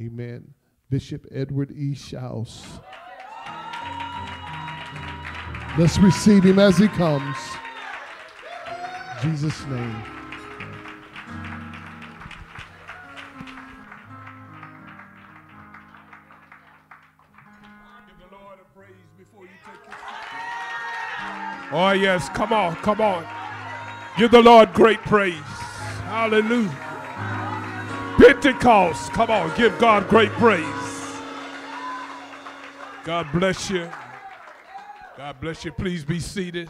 Amen. Bishop Edward E. Shouse. Let's receive him as he comes. In Jesus' name. Oh, yes. Come on. Come on. Give the Lord great praise. Hallelujah. Pentecost. Come on. Give God great praise. God bless you. God bless you. Please be seated.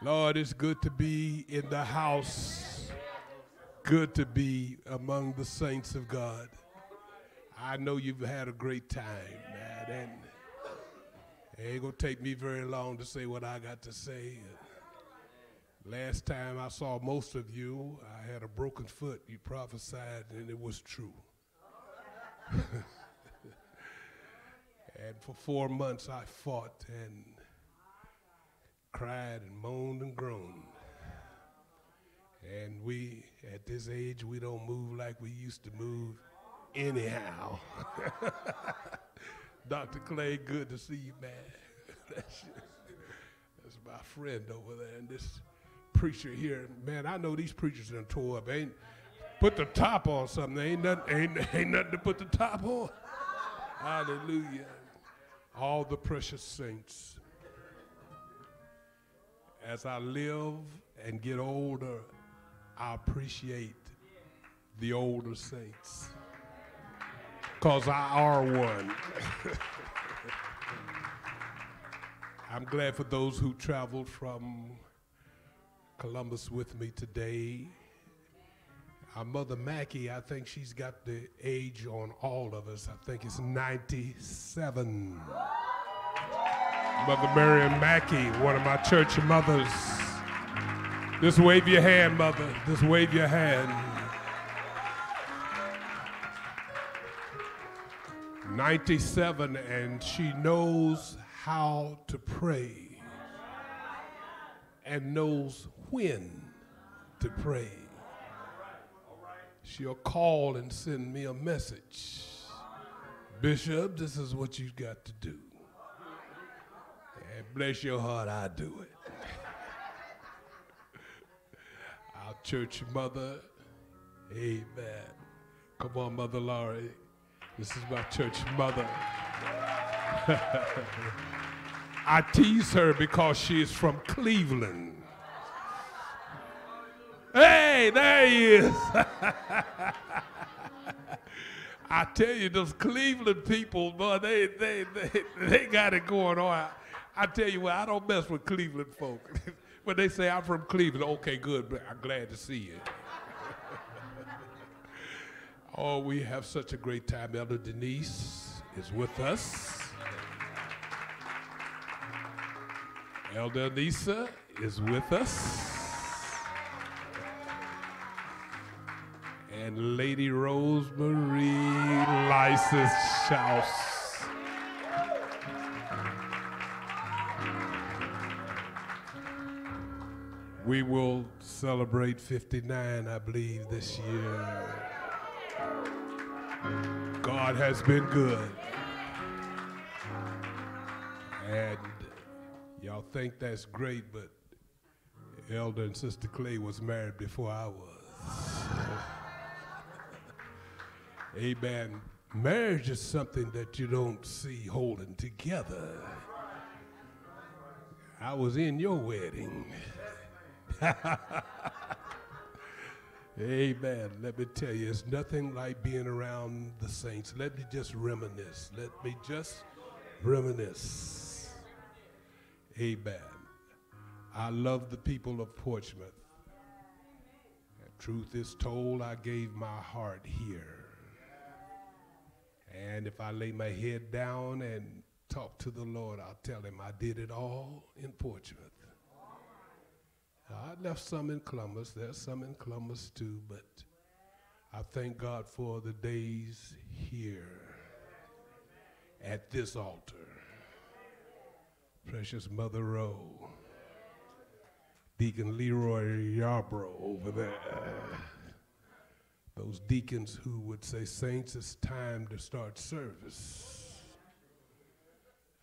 Lord, it's good to be in the house. Good to be among the saints of God. I know you've had a great time, man. And it ain't gonna take me very long to say what I got to say. Last time I saw most of you, I had a broken foot. You prophesied, and it was true. and for four months, I fought and cried and moaned and groaned. And we, at this age, we don't move like we used to move anyhow. Dr. Clay, good to see you, man. that's, that's my friend over there. And this preacher here, man, I know these preachers done tore up. Ain't put the top on something. Ain't nothing, ain't, ain't nothing to put the top on. Hallelujah. All the precious saints. As I live and get older, I appreciate the older saints. Because I are one. I'm glad for those who traveled from Columbus with me today. Our mother Mackie, I think she's got the age on all of us. I think it's 97. Mother Marion Mackey, one of my church mothers. Just wave your hand, mother. Just wave your hand. 97, and she knows how to pray and knows when to pray. She'll call and send me a message. Bishop, this is what you've got to do. And bless your heart, I do it. Our church mother, amen. Come on, Mother Laurie. This is my church mother. I tease her because she is from Cleveland. There he is. I tell you, those Cleveland people, boy, they, they, they, they got it going on. I, tell you what, I don't mess with Cleveland folk. when they say I'm from Cleveland, okay, good, but I'm glad to see you. oh, we have such a great time. Elder Denise is with us. Elder Lisa is with us. Lady Rosemary Lysis Shouse. We will celebrate 59, I believe, this year. God has been good. And y'all think that's great, but Elder and Sister Clay was married before I was. Amen. Marriage is something that you don't see holding together. I was in your wedding. Amen. Let me tell you, it's nothing like being around the saints. Let me just reminisce. Let me just reminisce. Amen. I love the people of Portsmouth. truth is told, I gave my heart here. And if I lay my head down and talk to the Lord, I'll tell him I did it all in Portsmouth. I left some in Columbus. There's some in Columbus too, but I thank God for the days here at this altar. Precious Mother Rowe, Deacon Leroy Yarbrough over there, those deacons who would say, Saints, it's time to start service.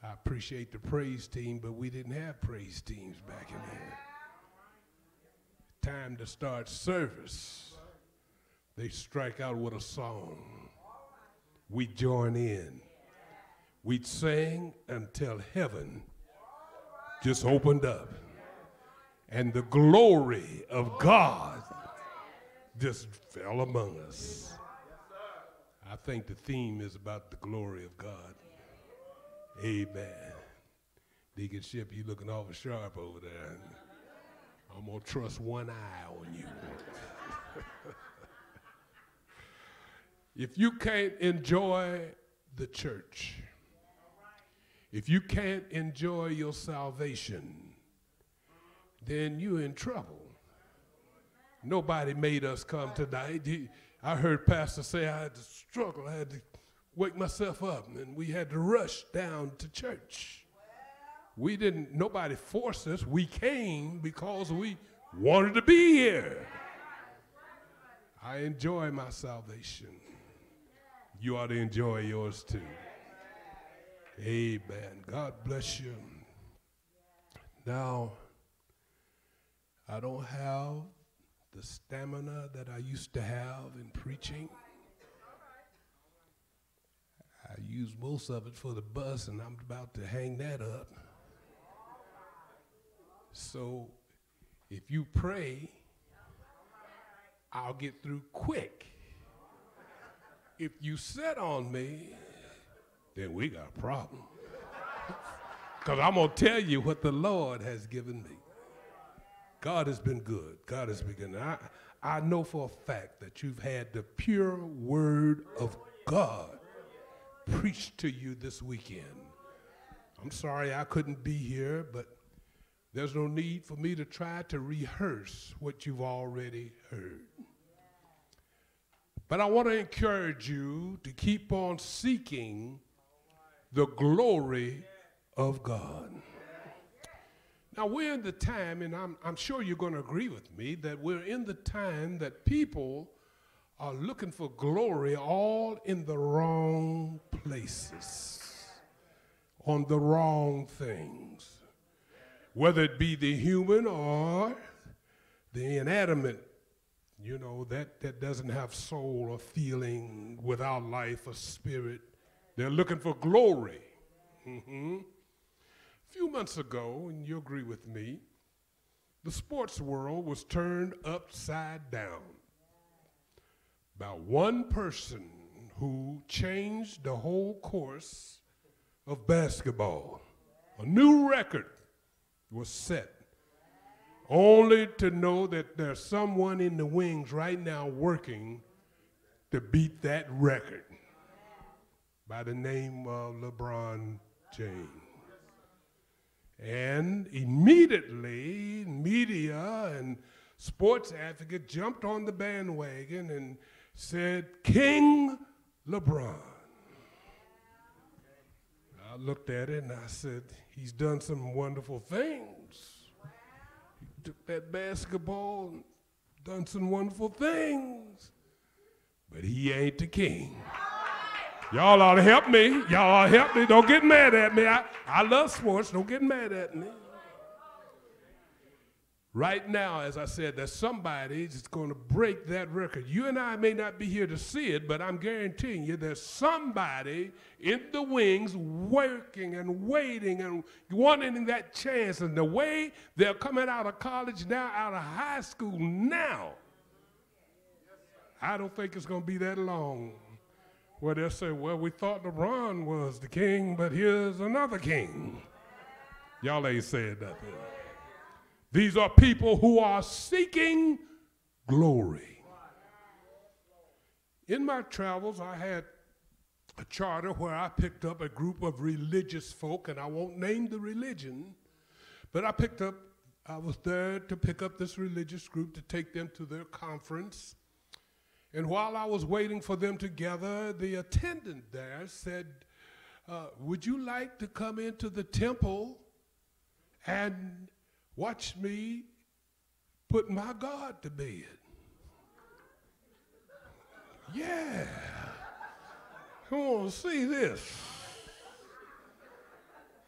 I appreciate the praise team, but we didn't have praise teams back in there. Time to start service. They strike out with a song. We join in. We'd sing until heaven just opened up. And the glory of God just fell among us. I think the theme is about the glory of God. Amen. Deacon Ship, you looking awful sharp over there. I'm to trust one eye on you. if you can't enjoy the church, if you can't enjoy your salvation, then you're in trouble. Nobody made us come tonight. I heard Pastor say I had to struggle. I had to wake myself up, and we had to rush down to church. We didn't, nobody forced us. We came because we wanted to be here. I enjoy my salvation. You ought to enjoy yours too. Amen. God bless you. Now, I don't have the stamina that I used to have in preaching. I use most of it for the bus, and I'm about to hang that up. So if you pray, I'll get through quick. If you set on me, then we got a problem. Because I'm going to tell you what the Lord has given me. God has been good. God has been good. I, I know for a fact that you've had the pure word of God preached to you this weekend. I'm sorry I couldn't be here, but there's no need for me to try to rehearse what you've already heard. But I want to encourage you to keep on seeking the glory of God. Now, we're in the time, and I'm, I'm sure you're going to agree with me, that we're in the time that people are looking for glory all in the wrong places, on the wrong things, whether it be the human or the inanimate, you know, that, that doesn't have soul or feeling without life or spirit. They're looking for glory. Mm-hmm. Mm-hmm few months ago, and you agree with me, the sports world was turned upside down by one person who changed the whole course of basketball. A new record was set, only to know that there's someone in the wings right now working to beat that record by the name of LeBron James. And immediately, media and sports advocates jumped on the bandwagon and said, King LeBron. I looked at it and I said, He's done some wonderful things. He took that basketball and done some wonderful things, but he ain't the king. Y'all ought to help me. Y'all ought to help me. Don't get mad at me. I, I love sports. Don't get mad at me. Right now, as I said, there's somebody that's going to break that record. You and I may not be here to see it, but I'm guaranteeing you there's somebody in the wings working and waiting and wanting that chance. And the way they're coming out of college now, out of high school now, I don't think it's going to be that long where they'll say, well, we thought LeBron was the king, but here's another king. Y'all ain't said nothing. These are people who are seeking glory. In my travels, I had a charter where I picked up a group of religious folk, and I won't name the religion, but I picked up, I was there to pick up this religious group to take them to their conference. And while I was waiting for them to gather, the attendant there said, uh, Would you like to come into the temple and watch me put my God to bed? Yeah. I want to see this.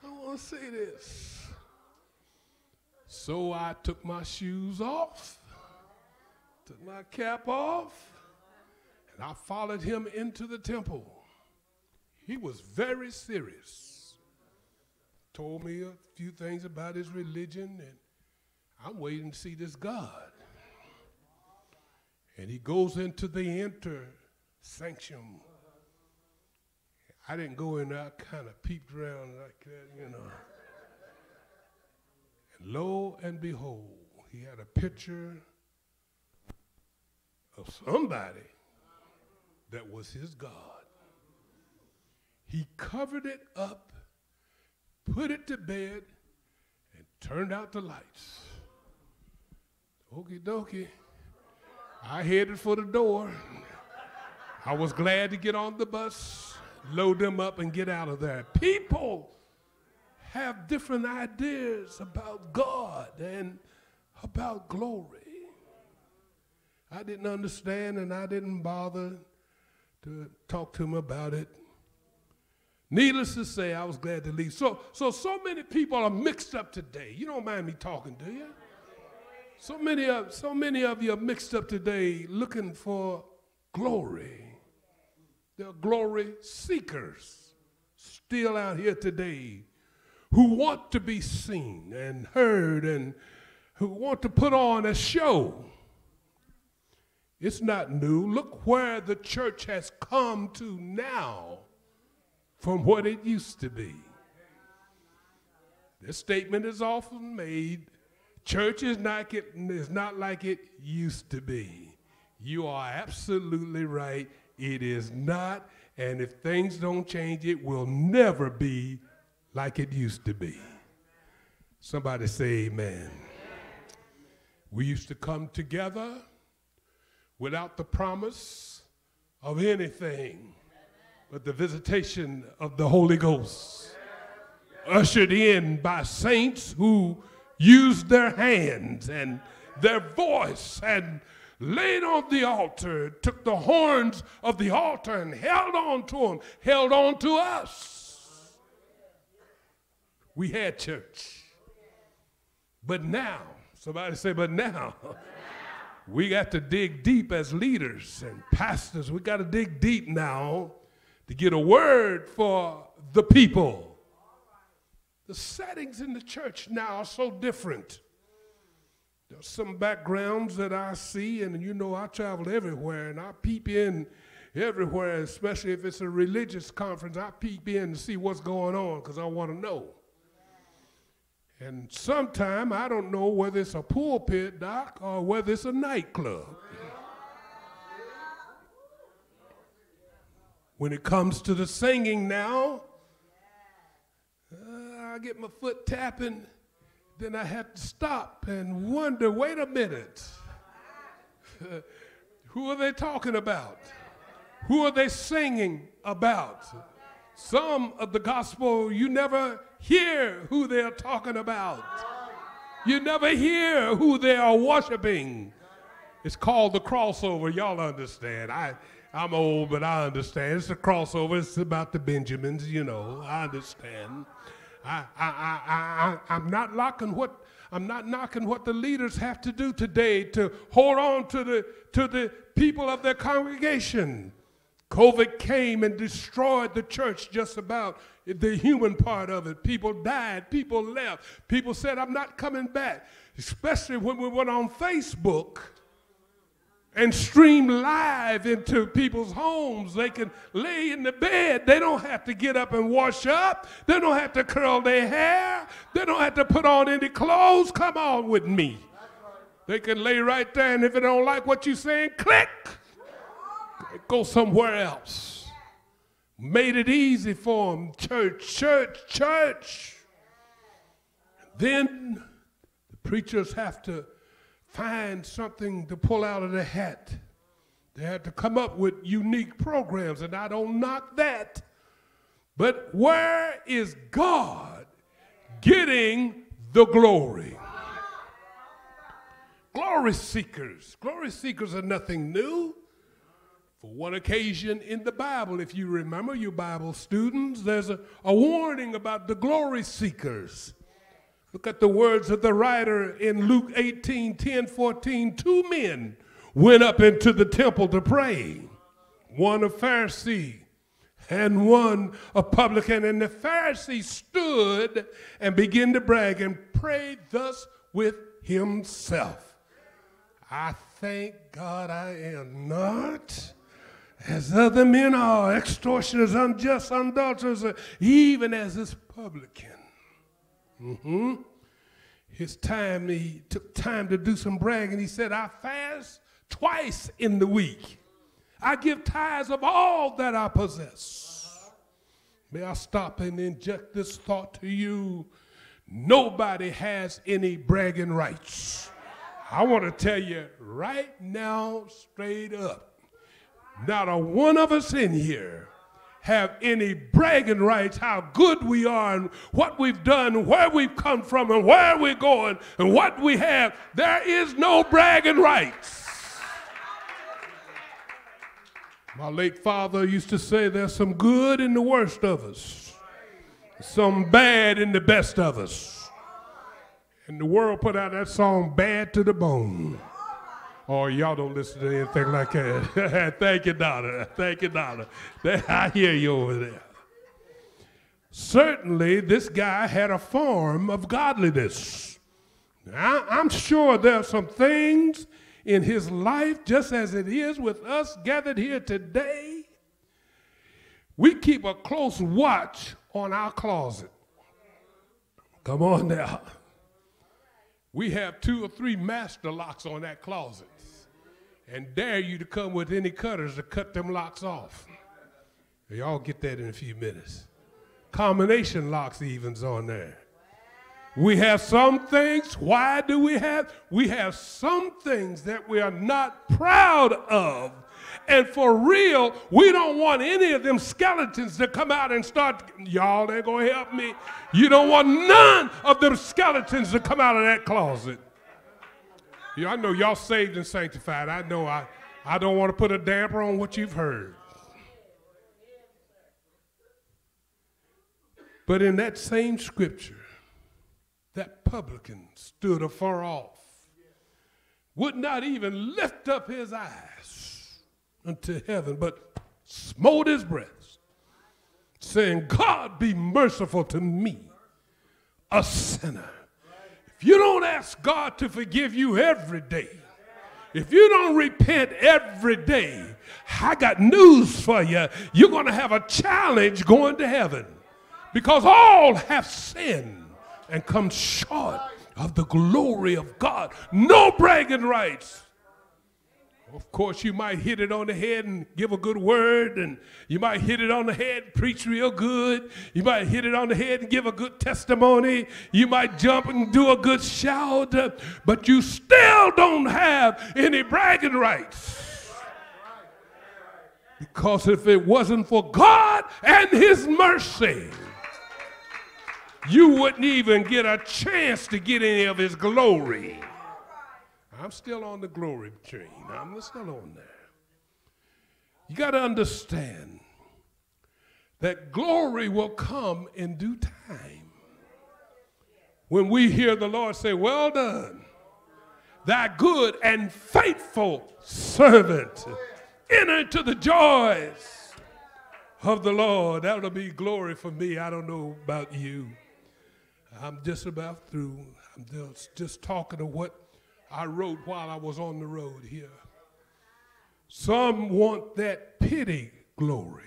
I want to see this. So I took my shoes off, took my cap off, and I followed him into the temple. He was very serious. Told me a few things about his religion, and I'm waiting to see this God. And he goes into the inner sanctum. I didn't go in there, I kind of peeped around like that, you know. And lo and behold, he had a picture of somebody that was his God. He covered it up, put it to bed, and turned out the lights. Okie dokie. I headed for the door. I was glad to get on the bus, load them up, and get out of there. People have different ideas about God and about glory. I didn't understand and I didn't bother to talk to him about it. Needless to say, I was glad to leave. So, so, so many people are mixed up today. You don't mind me talking, do you? So many of, so many of you are mixed up today looking for glory. There are glory seekers still out here today who want to be seen and heard and who want to put on a show. It's not new. Look where the church has come to now from what it used to be. This statement is often made church is not, it, is not like it used to be. You are absolutely right. It is not. And if things don't change, it will never be like it used to be. Somebody say amen. We used to come together without the promise of anything but the visitation of the Holy Ghost, ushered in by saints who used their hands and their voice and laid on the altar, took the horns of the altar and held on to them, held on to us. We had church. But now, somebody say, but now, we got to dig deep as leaders and pastors. We got to dig deep now to get a word for the people. The settings in the church now are so different. There's some backgrounds that I see, and you know, I travel everywhere and I peep in everywhere, especially if it's a religious conference. I peep in to see what's going on because I want to know. And sometime I don't know whether it's a pulpit, doc, or whether it's a nightclub. When it comes to the singing now, uh, I get my foot tapping, then I have to stop and wonder wait a minute. Who are they talking about? Who are they singing about? Some of the gospel, you never hear who they're talking about. You never hear who they are worshiping. It's called the crossover. Y'all understand. I, I'm old, but I understand. It's a crossover. It's about the Benjamins, you know. I understand. I, I, I, I, I'm not knocking what I'm not knocking what the leaders have to do today to hold on to the to the people of their congregation. COVID came and destroyed the church just about the human part of it. People died, people left, people said, I'm not coming back. Especially when we went on Facebook and stream live into people's homes. They can lay in the bed. They don't have to get up and wash up. They don't have to curl their hair. They don't have to put on any clothes. Come on with me. They can lay right there, and if they don't like what you're saying, click. Go somewhere else. Made it easy for them. Church, church, church. Then the preachers have to find something to pull out of the hat. They had to come up with unique programs, and I don't knock that. But where is God getting the glory? Glory seekers. Glory seekers are nothing new. For one occasion in the Bible, if you remember, you Bible students, there's a, a warning about the glory seekers. Look at the words of the writer in Luke 18 10 14. Two men went up into the temple to pray, one a Pharisee and one a publican. And the Pharisee stood and began to brag and prayed thus with himself I thank God I am not as other men are, extortioners, unjust, adulterers, even as this publican. Mm-hmm. His time, he took time to do some bragging. He said, I fast twice in the week. I give tithes of all that I possess. May I stop and inject this thought to you? Nobody has any bragging rights. I want to tell you right now, straight up, not a one of us in here have any bragging rights how good we are and what we've done, where we've come from, and where we're going, and what we have. There is no bragging rights. My late father used to say there's some good in the worst of us, some bad in the best of us. And the world put out that song, Bad to the Bone. Oh, y'all don't listen to anything like that. Thank you, Donna. Thank you, Donna. I hear you over there. Certainly, this guy had a form of godliness. Now, I'm sure there are some things in his life, just as it is with us gathered here today. We keep a close watch on our closet. Come on now. We have two or three master locks on that closet and dare you to come with any cutters to cut them locks off. Y'all get that in a few minutes. Combination locks even's on there. We have some things. Why do we have? We have some things that we are not proud of. And for real, we don't want any of them skeletons to come out and start. Y'all, they're going to help me. You don't want none of them skeletons to come out of that closet. Yeah, I know y'all saved and sanctified. I know I, I don't want to put a damper on what you've heard. But in that same scripture, that publican stood afar off, would not even lift up his eyes unto heaven, but smote his breast, saying, God be merciful to me, a sinner. If you don't ask God to forgive you every day, if you don't repent every day, I got news for you. You're going to have a challenge going to heaven because all have sinned and come short of the glory of God. No bragging rights. Of course, you might hit it on the head and give a good word, and you might hit it on the head, preach real good. You might hit it on the head and give a good testimony. You might jump and do a good shout, uh, but you still don't have any bragging rights. Because if it wasn't for God and His mercy, you wouldn't even get a chance to get any of His glory. I'm still on the glory train. I'm still on there. You got to understand that glory will come in due time. When we hear the Lord say, Well done, thy good and faithful servant, enter into the joys of the Lord. That'll be glory for me. I don't know about you. I'm just about through. I'm just, just talking to what I wrote while I was on the road here. Some want that pity glory.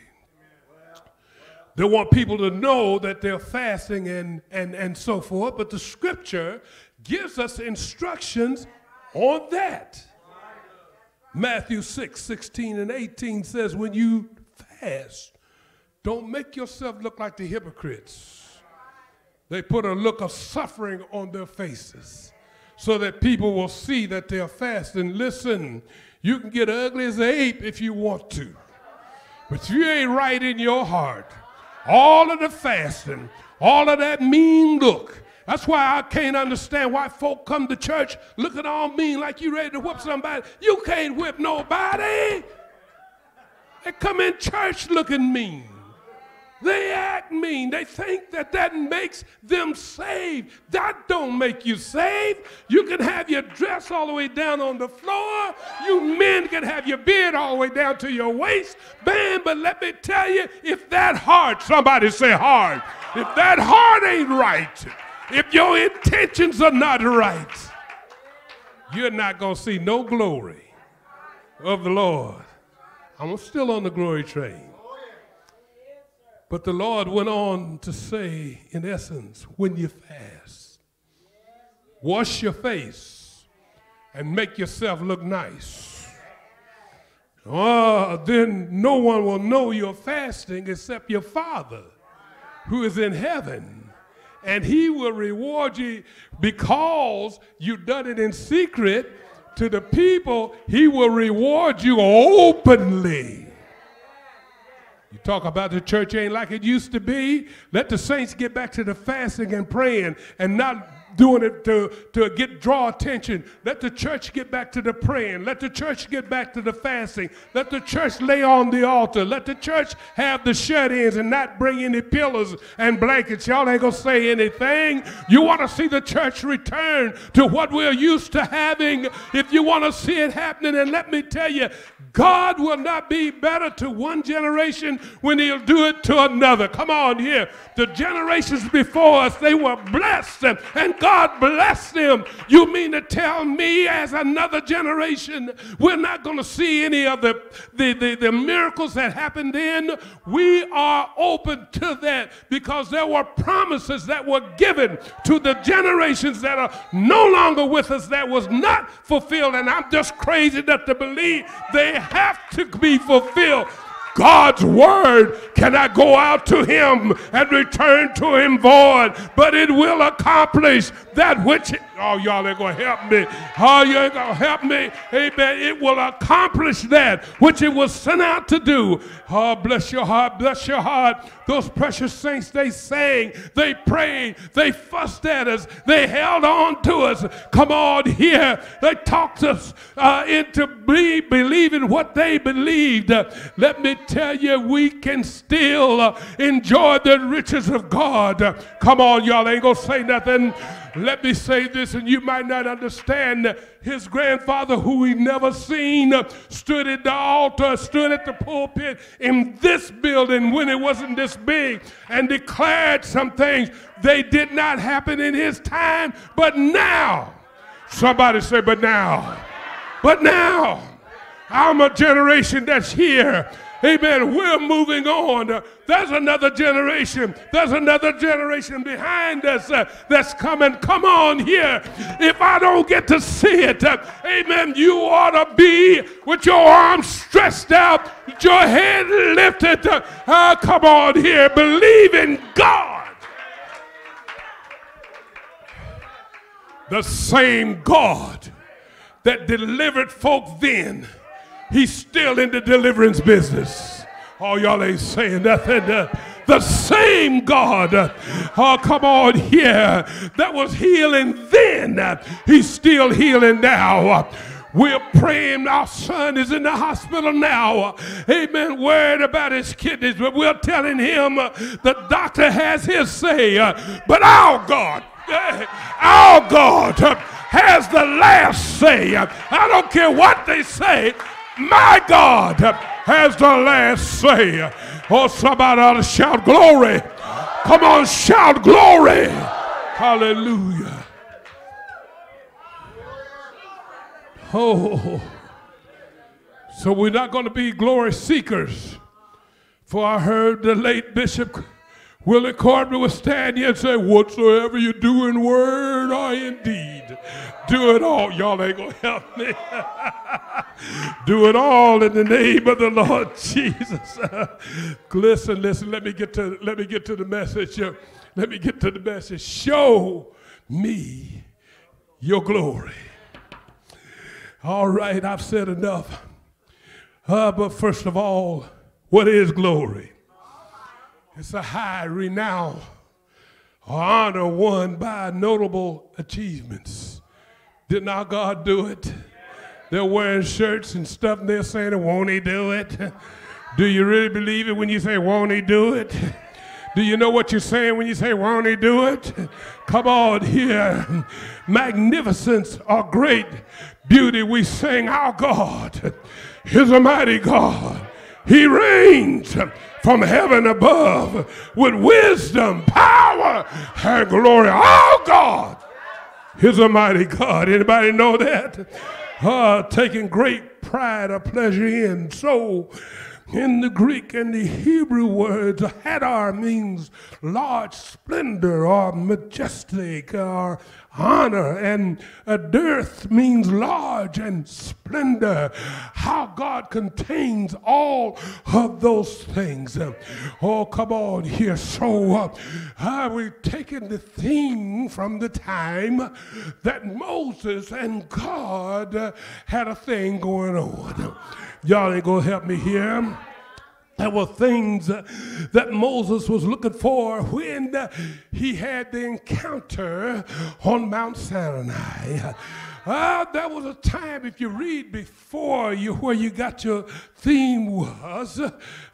They want people to know that they're fasting and, and, and so forth, but the scripture gives us instructions on that. Matthew 6, 16 and 18 says, when you fast, don't make yourself look like the hypocrites. They put a look of suffering on their faces so that people will see that they're fasting. Listen, you can get ugly as an ape if you want to, but you ain't right in your heart. All of the fasting, all of that mean look. That's why I can't understand why folk come to church looking all mean like you ready to whip somebody. You can't whip nobody. They come in church looking mean. They act mean. They think that that makes them saved. That don't make you saved. You can have your dress all the way down on the floor. You men can have your beard all the way down to your waist. Bam, but let me tell you, if that heart, somebody say heart, if that heart ain't right, if your intentions are not right, you're not going to see no glory of the Lord. I'm still on the glory train. But the Lord went on to say, in essence, when you fast, wash your face and make yourself look nice. Oh, then no one will know you're fasting except your Father who is in heaven. And he will reward you because you've done it in secret to the people, he will reward you openly. You talk about the church ain't like it used to be. Let the saints get back to the fasting and praying and not doing it to, to get draw attention. Let the church get back to the praying. Let the church get back to the fasting. Let the church lay on the altar. Let the church have the shut-ins and not bring any pillows and blankets. Y'all ain't gonna say anything. You want to see the church return to what we're used to having. If you want to see it happening, and let me tell you, God will not be better to one generation when he'll do it to another. Come on here. The generations before us, they were blessed and God blessed them. You mean to tell me as another generation, we're not going to see any of the, the, the, the miracles that happened then? We are open to that because there were promises that were given to the generations that are no longer with us that was not fulfilled. And I'm just crazy enough to believe they have to be fulfilled. God's word cannot go out to him and return to him void, but it will accomplish that which. Oh, y'all ain't gonna help me. Oh, you ain't gonna help me. Amen. It will accomplish that which it was sent out to do. Oh, bless your heart, bless your heart. Those precious saints, they sang, they prayed, they fussed at us, they held on to us. Come on here. They talked us uh, into be, believing what they believed. Let me tell you, we can still uh, enjoy the riches of God. Come on, y'all ain't gonna say nothing. Let me say this, and you might not understand. His grandfather, who he never seen, stood at the altar, stood at the pulpit in this building when it wasn't this big, and declared some things. They did not happen in his time, but now. Somebody say, but now. But now. I'm a generation that's here Amen. We're moving on. There's another generation. There's another generation behind us uh, that's coming. Come on here. If I don't get to see it, uh, amen, you ought to be with your arms stretched out, your head lifted. Uh, come on here. Believe in God. The same God that delivered folk then He's still in the deliverance business. Oh, y'all ain't saying nothing. Uh, the same God, oh, come on here, that was healing then, he's still healing now. We're praying. Our son is in the hospital now. Amen. Worried about his kidneys, but we're telling him the doctor has his say. But our God, our God has the last say. I don't care what they say. My God has the last say. Oh, somebody ought to shout glory. Come on, shout glory. Hallelujah. Oh, so we're not going to be glory seekers. For I heard the late Bishop Willie will stand here and say, Whatsoever you do in word or in deed, do it all. Y'all ain't going to help me. do it all in the name of the Lord Jesus. listen, listen, let me get to let me get to the message. Let me get to the message. Show me your glory. All right, I've said enough. Uh, but first of all, what is glory? It's a high renown or honor won by notable achievements. Didn't our God do it? They're wearing shirts and stuff and they're saying, won't he do it? Do you really believe it when you say, won't he do it? Do you know what you're saying when you say, won't he do it? Come on here. Magnificence or great beauty, we sing our God is a mighty God. He reigns from heaven above with wisdom, power, and glory. Our God is a mighty God. Anybody know that? Uh, taking great pride or pleasure in. So in the Greek and the Hebrew words, hadar means large splendor or majestic or honor, and a dearth means large and splendor. How God contains all of those things. Oh, come on here. So, uh, uh, we've taken the theme from the time that Moses and God uh, had a thing going on. Y'all ain't gonna help me here. There were things that Moses was looking for when he had the encounter on Mount Sinai. Uh, there was a time, if you read before you, where you got your theme was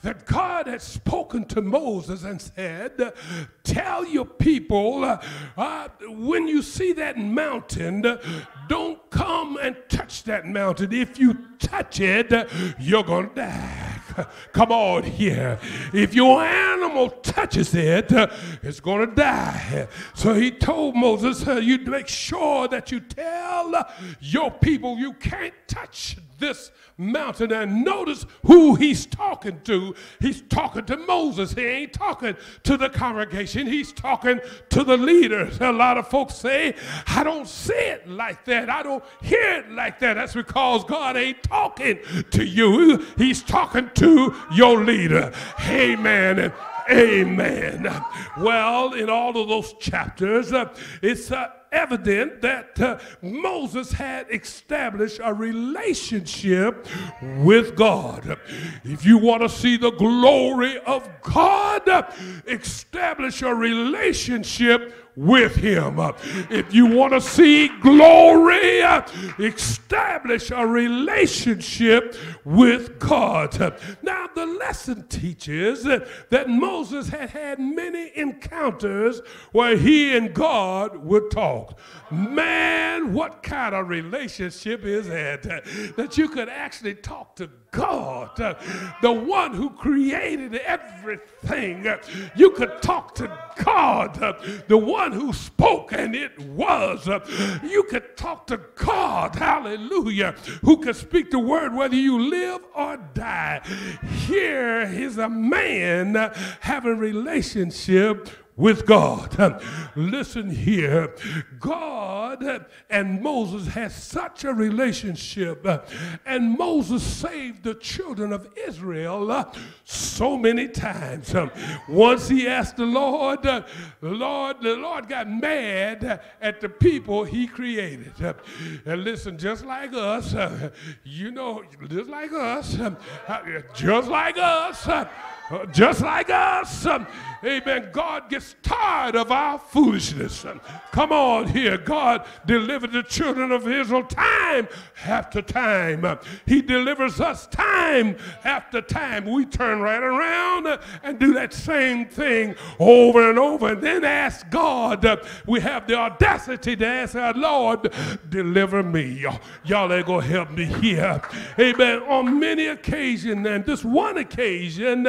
that God had spoken to Moses and said, Tell your people, uh, when you see that mountain, don't come and touch that mountain. If you touch it, you're going to die. Come on here. If your animal touches it, it's going to die. So he told Moses, you make sure that you tell your people you can't touch this mountain and notice who he's talking to. He's talking to Moses. He ain't talking to the congregation. He's talking to the leaders. A lot of folks say, I don't see it like that. I don't hear it like that. That's because God ain't talking to you. He's talking to your leader. Amen. Amen. Well, in all of those chapters, uh, it's uh, evident that uh, Moses had established a relationship with God. If you want to see the glory of God, establish a relationship with him. If you want to see glory, establish a relationship with God. Now, the lesson teaches that Moses had had many encounters where he and God would talk. Man, what kind of relationship is that? That you could actually talk to God, the one who created everything. You could talk to God, the one who spoke and it was. You could talk to God, hallelujah, who could speak the word whether you live or die. Here is a man having relationship with God. Listen here. God and Moses had such a relationship, uh, and Moses saved the children of Israel uh, so many times. Um, once he asked the Lord, the Lord, the Lord got mad at the people he created. Um, and listen, just like us, you know, just like us, um, just like us, just like us, Amen. God gets tired of our foolishness. Come on here. God delivered the children of Israel time after time. He delivers us time after time. We turn right around and do that same thing over and over and then ask God. We have the audacity to ask our Lord, deliver me. Y'all ain't going to help me here. Amen. On many occasions, and this one occasion,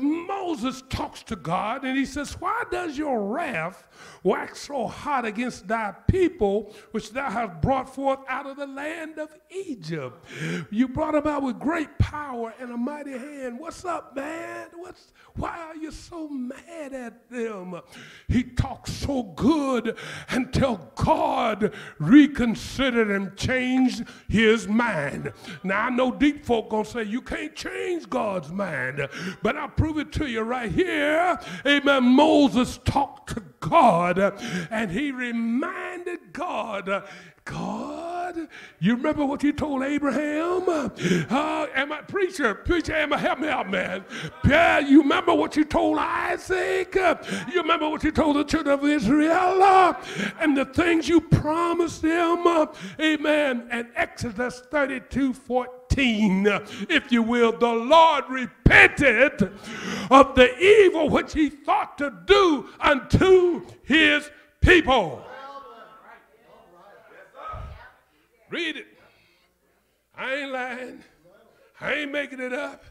Moses talks to God and he says, Why does your wrath wax so hot against thy people, which thou hast brought forth out of the land of Egypt? You brought them out with great power and a mighty hand. What's up, man? What's why are you so mad at them? He talks so good until God reconsidered and changed his mind. Now I know deep folk gonna say you can't change God's mind, but I'll prove it to you right here. Amen. Moses talked to God and he reminded God God, you remember what you told Abraham? Uh, am I preacher? Preacher, am I help me out, man? Yeah, you remember what you told Isaac? You remember what you told the children of Israel? And the things you promised them? Amen. And Exodus 32 14 14, if you will, the Lord repented of the evil which he thought to do unto his people. Read it. I ain't lying. I ain't making it up.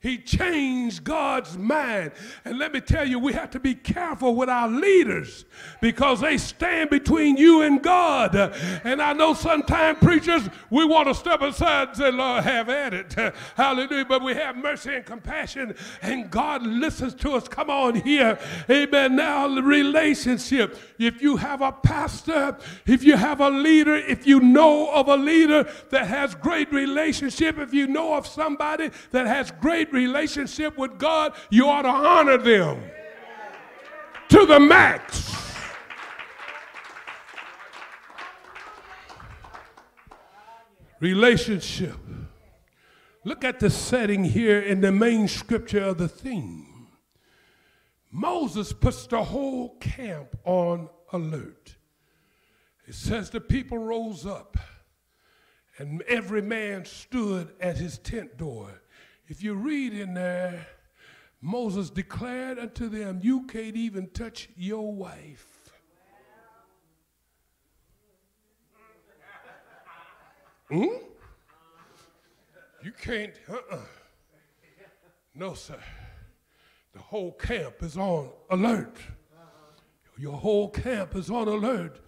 He changed God's mind. And let me tell you, we have to be careful with our leaders because they stand between you and God. And I know sometimes preachers, we want to step aside and say, Lord, have at it. Hallelujah. But we have mercy and compassion, and God listens to us. Come on here. Amen. Now, the relationship. If you have a pastor, if you have a leader, if you know of a leader that has great relationship, if you know of somebody that has great relationship with God, you ought to honor them to the max. Relationship. Look at the setting here in the main scripture of the theme. Moses puts the whole camp on alert. It says the people rose up and every man stood at his tent door. If you read in there, Moses declared unto them, You can't even touch your wife. Hmm? You can't, uh-uh. No, sir. The whole camp is on alert. Your whole camp is on alert.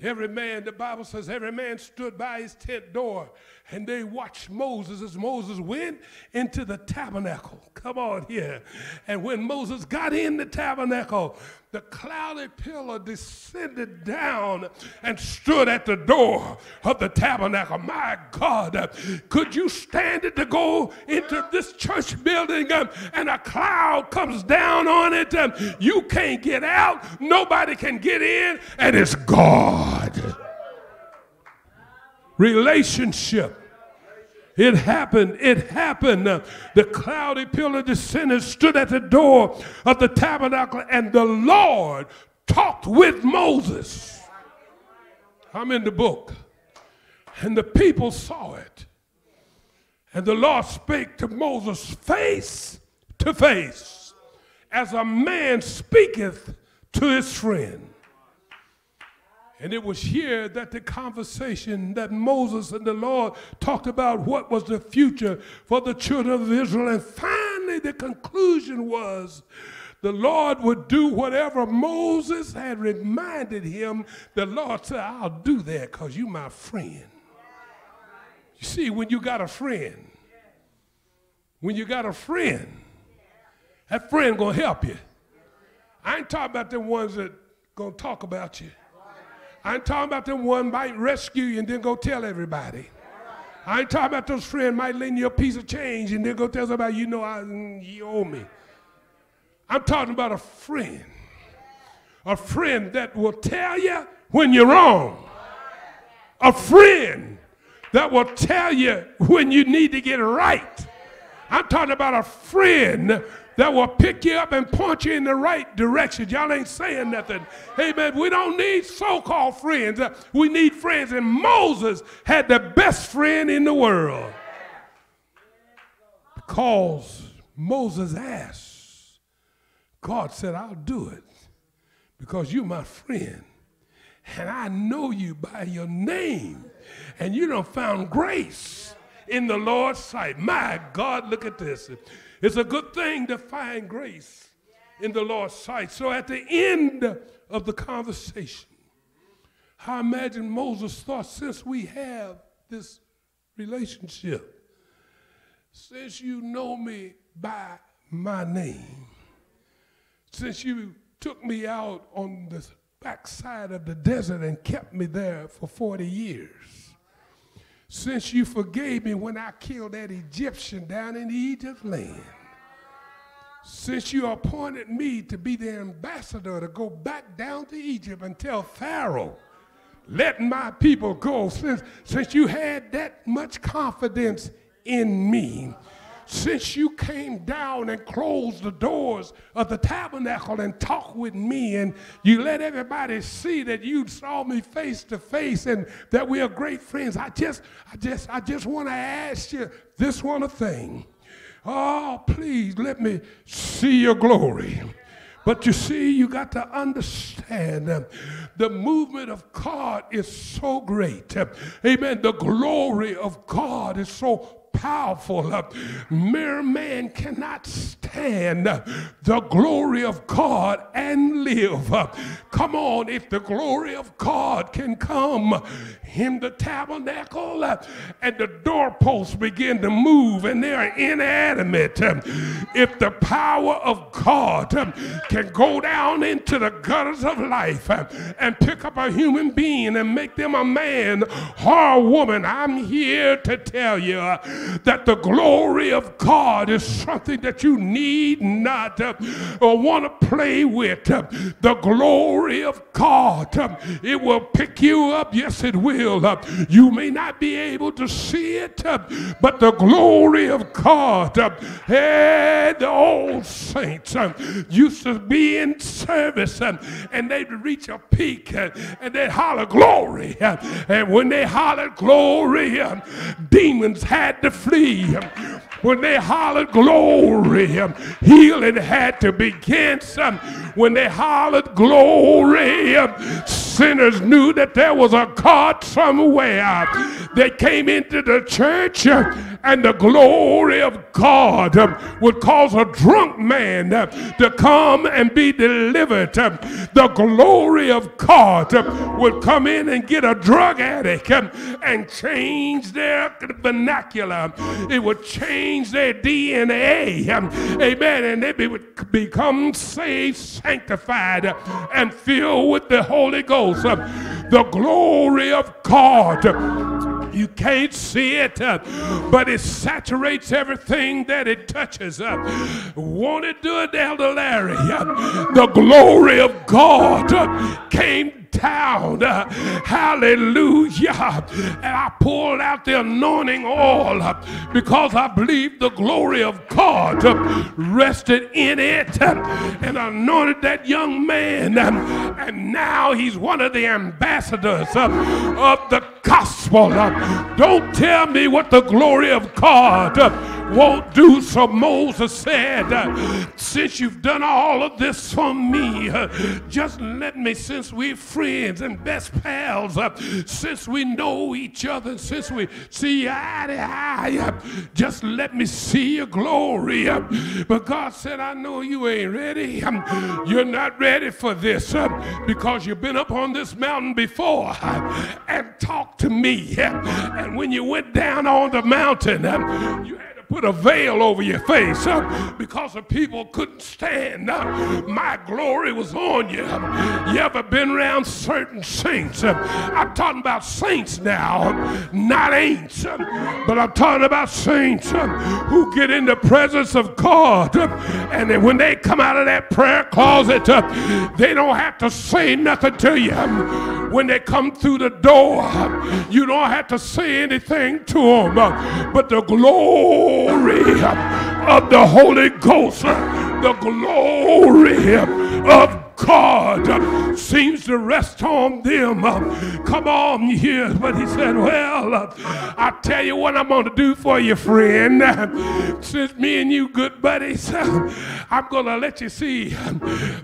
Every man, the Bible says, every man stood by his tent door and they watched Moses as Moses went into the tabernacle. Come on here. And when Moses got in the tabernacle, the cloudy pillar descended down and stood at the door of the tabernacle. My God, could you stand it to go into this church building um, and a cloud comes down on it? Um, you can't get out, nobody can get in, and it's God. Relationship. It happened. It happened. The cloudy pillar descended, stood at the door of the tabernacle, and the Lord talked with Moses. I'm in the book. And the people saw it. And the Lord spake to Moses face to face, as a man speaketh to his friend. And it was here that the conversation that Moses and the Lord talked about what was the future for the children of Israel. And finally, the conclusion was the Lord would do whatever Moses had reminded him. The Lord said, I'll do that because you're my friend. You see, when you got a friend, when you got a friend, that friend gonna help you. I ain't talking about the ones that gonna talk about you. I ain't talking about them one might rescue you and then go tell everybody. I ain't talking about those friends might lend you a piece of change and then go tell somebody, you know, I, mm, you owe me. I'm talking about a friend. A friend that will tell you when you're wrong. A friend that will tell you when you need to get right. I'm talking about a friend that will pick you up and point you in the right direction. Y'all ain't saying nothing. Amen. We don't need so called friends. Uh, we need friends. And Moses had the best friend in the world because Moses asked. God said, I'll do it because you're my friend. And I know you by your name. And you don't found grace in the Lord's sight. My God, look at this. It's a good thing to find grace in the Lord's sight. So at the end of the conversation, I imagine Moses thought, since we have this relationship, since you know me by my name, since you took me out on the backside of the desert and kept me there for 40 years, since you forgave me when I killed that Egyptian down in Egypt land. Since you appointed me to be the ambassador to go back down to Egypt and tell Pharaoh, let my people go, since, since you had that much confidence in me, since you came down and closed the doors of the tabernacle and talked with me, and you let everybody see that you saw me face to face and that we are great friends, I just, I just, I just want to ask you this one thing. Oh, please let me see your glory. But you see, you got to understand uh, the movement of God is so great. Uh, amen. The glory of God is so powerful. Mere man cannot stand the glory of God and live. Come on, if the glory of God can come in the tabernacle and the doorposts begin to move and they're inanimate, if the power of God can go down into the gutters of life and pick up a human being and make them a man or a woman, I'm here to tell you that the glory of God is something that you need not uh, want to play with. Uh, the glory of God, uh, it will pick you up. Yes, it will. Uh, you may not be able to see it, uh, but the glory of God. Uh, hey, the old saints used to be in service and they'd reach a peak and they'd holler glory. and when they hollered glory, demons had to flee. When they hollered glory, healing had to begin. Some when they hollered glory, sinners knew that there was a God somewhere. They came into the church uh, and the glory of God uh, would cause a drunk man uh, to come and be delivered. The glory of God would come in and get a drug addict um, and change their vernacular. It would change their DNA. Um, amen. And they would become saved, sanctified, and filled with the Holy Ghost. The glory of God you can't see it, uh, but it saturates everything that it touches. Uh, won't it do it, Elder Larry? Uh, the glory of God came town. Hallelujah. And I pulled out the anointing oil because I believe the glory of God rested in it and I anointed that young man. And now he's one of the ambassadors of the gospel. Don't tell me what the glory of God won't do. So Moses said, Since you've done all of this for me, just let me, since we're friends and best pals, uh, since we know each other, since we see eye to eye, uh, just let me see your glory. Uh, but God said, I know you ain't ready. Um, you're not ready for this because you've been up on this mountain before and talked to me. And when you went down on the mountain, um, you had put a veil over your face because the people couldn't stand. My glory was on you. You ever been around certain saints? I'm talking about saints now, not ain'ts, but I'm talking about saints who get in the presence of God and then when they come out of that prayer closet, they don't have to say nothing to you. When they come through the door, you don't have to say anything to them, but the glory of the Holy Ghost, the glory of God seems to rest on them. Come on here. But he said, Well, I tell you what I'm going to do for you, friend. Since me and you good buddies, I'm going to let you see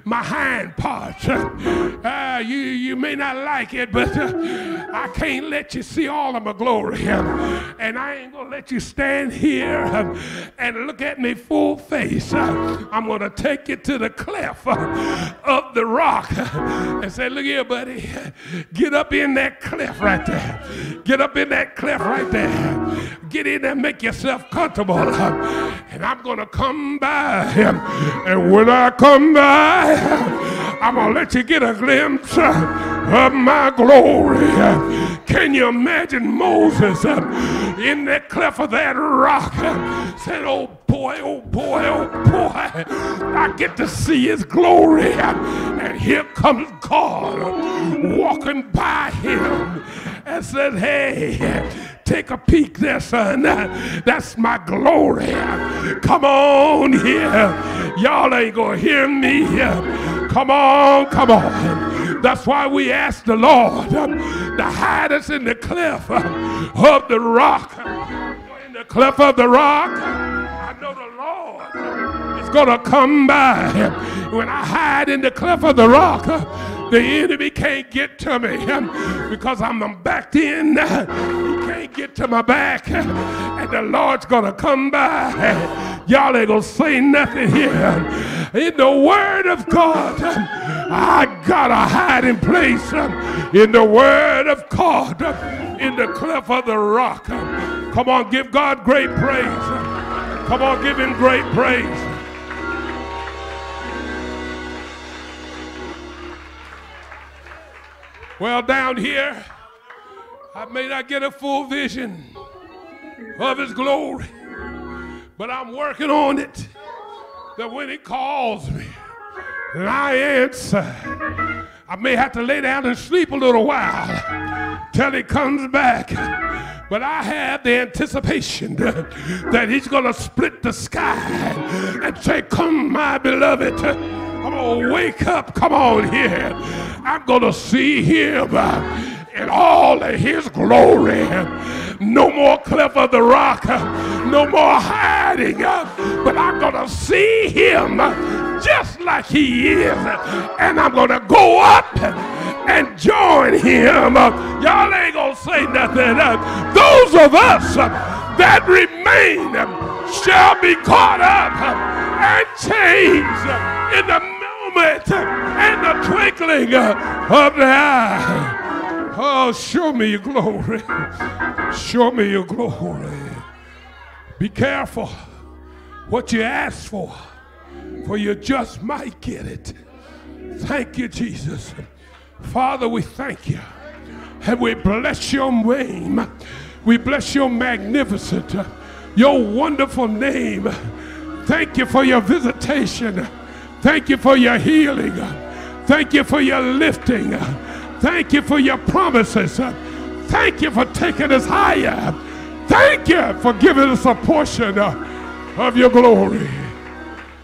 my hind part. Uh, you, you may not like it, but I can't let you see all of my glory. And I ain't going to let you stand here and look at me full face. I'm going to take you to the cleft of the rock and say, Look here, buddy, get up in that cliff right there. Get up in that cliff right there. Get in there, make yourself comfortable. And I'm going to come by. And when I come by, I'm going to let you get a glimpse of my glory. Can you imagine Moses uh, in that cleft of that rock? Uh, said, Oh boy, oh boy, oh boy, I get to see his glory. And here comes God uh, walking by him and said, Hey, take a peek there, son. That's my glory. Come on here. Y'all ain't to hear me. Come on, come on. That's why we ask the Lord to hide us in the cleft of the rock. In the cliff of the rock, I know the Lord is going to come by. When I hide in the cliff of the rock, the enemy can't get to me um, because I'm backed in. He can't get to my back. And the Lord's going to come by. Y'all ain't going to say nothing here. In the Word of God, I got a hiding place um, in the Word of God, in the cleft of the rock. Come on, give God great praise. Come on, give Him great praise. Well, down here, I may not get a full vision of His glory, but I'm working on it. That when He calls me and I answer, I may have to lay down and sleep a little while till He comes back. But I have the anticipation that He's going to split the sky and say, Come, my beloved. Come on, wake up. Come on here. I'm going to see him in all of his glory. No more of the rock. No more hiding. But I'm going to see him just like he is. And I'm going to go up and join him. Y'all ain't going to say nothing. Those of us that remain shall be caught up and changed in the moment and the twinkling of the eye. Oh, show me your glory. Show me your glory. Be careful what you ask for, for you just might get it. Thank you, Jesus. Father, we thank you. And we bless your name. We bless your magnificent, your wonderful name. Thank you for your visitation. Thank you for your healing. Thank you for your lifting. Thank you for your promises. Thank you for taking us higher. Thank you for giving us a portion of your glory.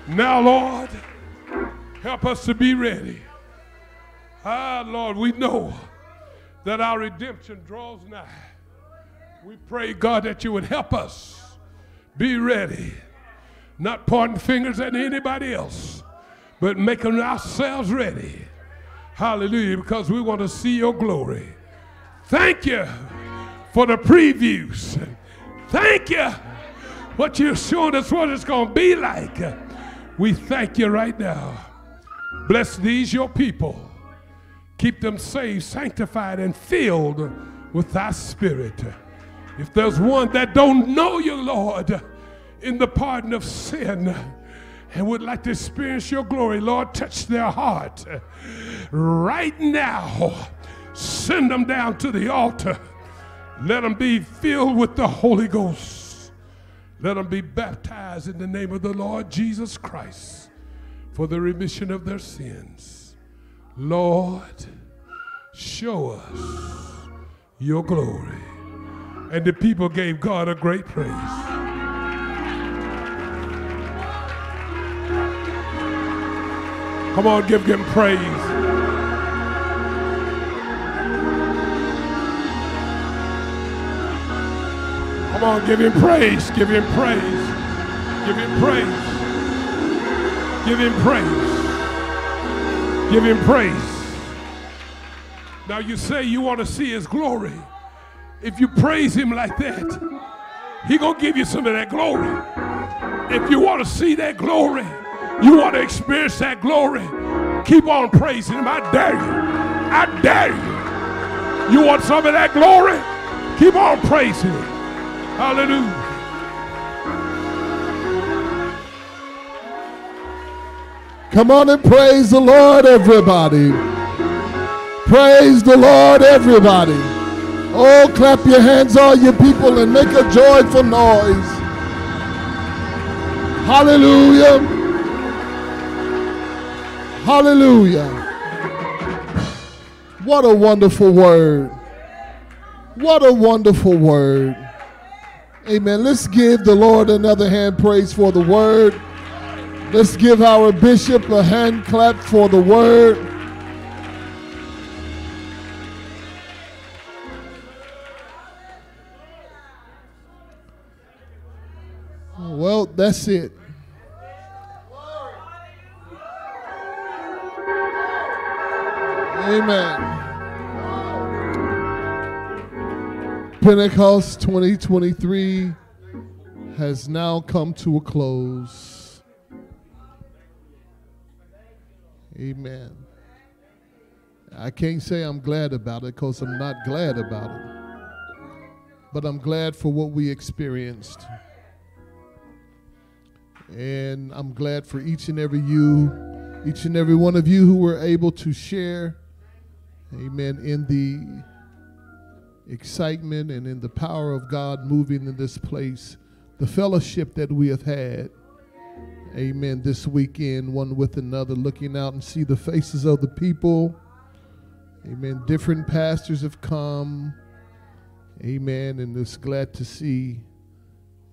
Now, Lord, help us to be ready. Ah, Lord, we know that our redemption draws nigh. We pray, God, that you would help us be ready, not pointing fingers at anybody else but making ourselves ready. Hallelujah, because we want to see your glory. Thank you for the previews. Thank you what you're showing us what it's going to be like. We thank you right now. Bless these your people. Keep them saved, sanctified, and filled with thy spirit. If there's one that don't know you, Lord, in the pardon of sin, and would like to experience your glory, Lord, touch their heart right now. Send them down to the altar. Let them be filled with the Holy Ghost. Let them be baptized in the name of the Lord Jesus Christ for the remission of their sins. Lord, show us your glory. And the people gave God a great praise. Come on, give him praise. Come on, give him praise. Give him praise. Give him praise. Give him praise. Give him praise. Now you say you want to see his glory. If you praise him like that, he to give you some of that glory. If you want to see that glory, you want to experience that glory? Keep on praising Him. I dare you. I dare you. You want some of that glory? Keep on praising Him. Hallelujah. Come on and praise the Lord, everybody. Praise the Lord, everybody. Oh, clap your hands, all you people, and make a joyful noise. Hallelujah. Hallelujah. What a wonderful word. What a wonderful word. Amen. Let's give the Lord another hand praise for the word. Let's give our bishop a hand clap for the word. Well, that's it. Amen. Pentecost 2023 has now come to a close. Amen. I can't say I'm glad about it because I'm not glad about it. But I'm glad for what we experienced. And I'm glad for each and every you, each and every one of you who were able to share, amen, in the excitement and in the power of God moving in this place, the fellowship that we have had. Amen. This weekend, one with another, looking out and see the faces of the people. Amen. Different pastors have come. Amen. And it's glad to see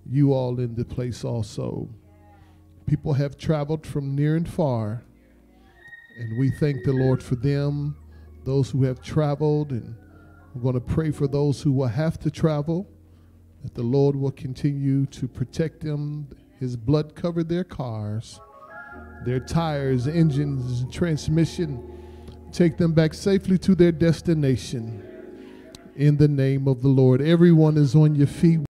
you all in the place also. People have traveled from near and far. And we thank the Lord for them, those who have traveled and we're going to pray for those who will have to travel, that the Lord will continue to protect them. His blood covered their cars, their tires, engines, transmission. Take them back safely to their destination in the name of the Lord. Everyone is on your feet.